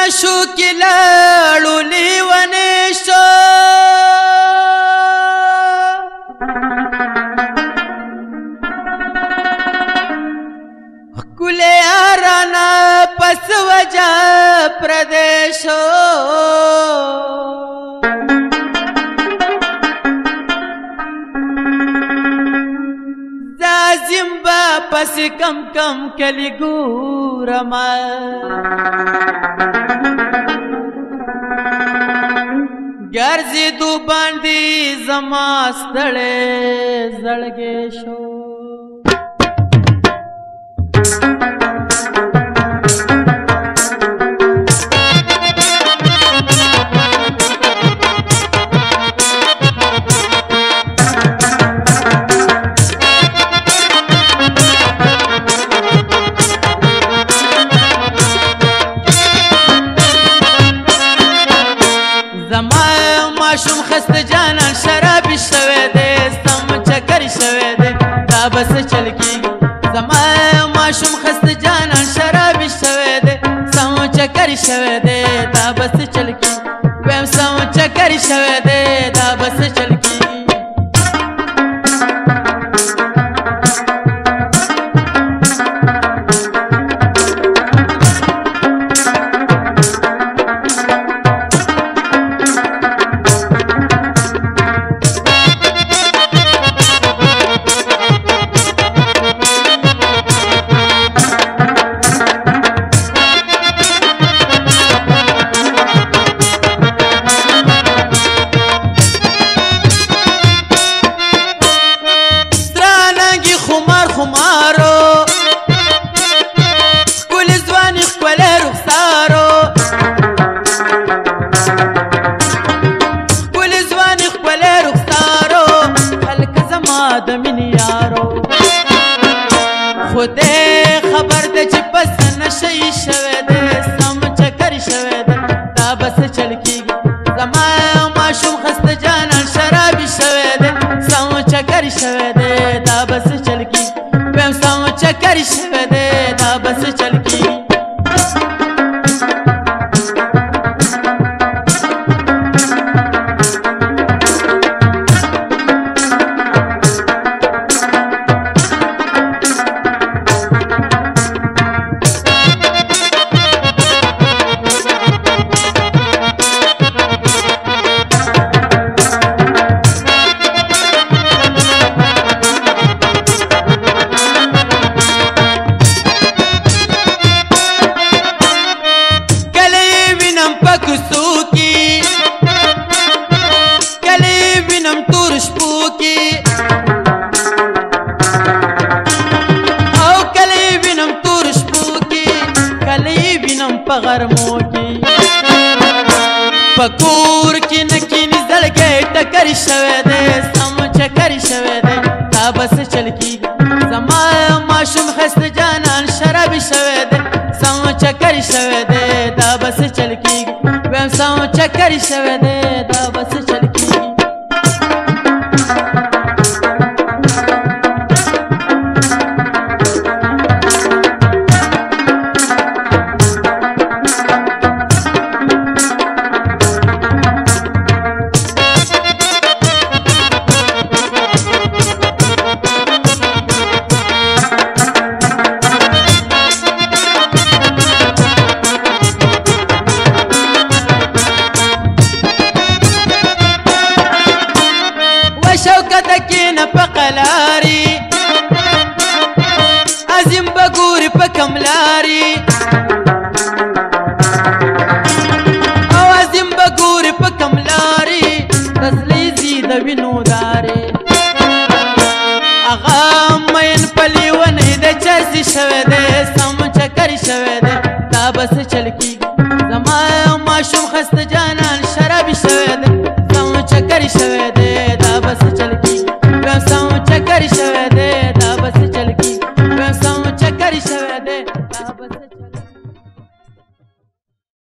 نشو کې لاړو لیونې شو حکولې ارانا پس وجا پردیشو پس کم کم کلی ګورم ګرځې دو باندې زما ستړې زړګې شو ماشوم خسته جانان شرابي شوی دی سم چکر شوی دی دا بس چل کېږي زما ماشوم خسته جانان شرابي شوی دی سم چکر شوی دی دا بس چل کېږي ویم سم چکر شوی دی دا بس چل خو دې خبر دې چې بس نشي شوه دې سم چکر شوه دې دا بس چل کیږي زما ماشوم خسته جان شراب شوه دې سم چکر شوه دې دا بس چل کیږي پم سم چکر شوه پکور کې نکینی زلګې ټکر شوه دې سم چکر شوه دې تا بس چل کیږي زما ماشوم خسته جانان شراب شوه دې سم چکر شوه دې دا بس چل کیږي ویم سم چکر شوه دې دا بس چل وینه په قلاري عظیم بګوري په